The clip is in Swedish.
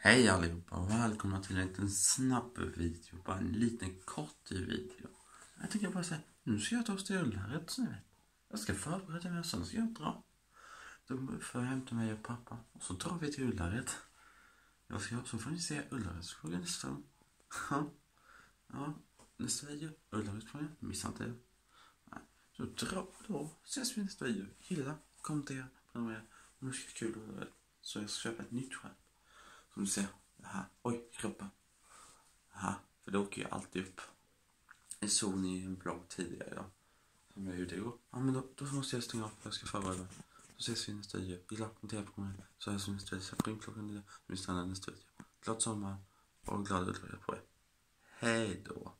Hej allihopa och välkomna till en liten snabb video. Bara en liten kort video. Jag tänker bara säga, nu ska jag ta oss till Ullared så ni vet. Jag ska förbereda mig och sen ska jag dra. Då får jag hämta mig och pappa och så drar vi till Ullared. Jag ska, så får ni se Ullaredsfrågan nästa gång. Ja, nästa video. Ullaredsfrågan, missa inte det. Så dra, då ses vi nästa video. Gilla, kommentera, prenumerera. Om du ska kul Ullared så jag ska köpa ett nytt skärp. Som du ser, det här. Oj, kroppen. Det här, för det åker ju alltid upp. Det såg ni i en vlogg tidigare idag. Som jag gjorde igår. Ja men då, då måste jag stänga av för jag ska förbereda mig. Så ses vi i nästa video. Gilla, kommentera på mig. Så hörs vi i nästa video. Sätt ring klockan nio. Vi stannar nästa video. Glad sommar och glad ullreda på er. Hej då.